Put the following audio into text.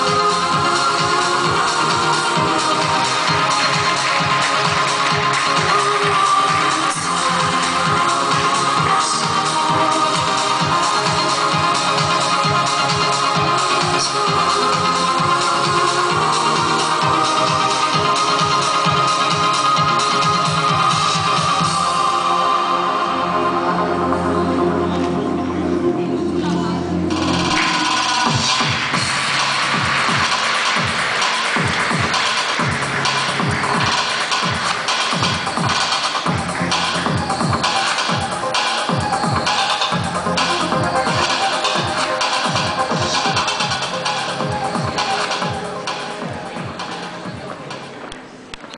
Oh.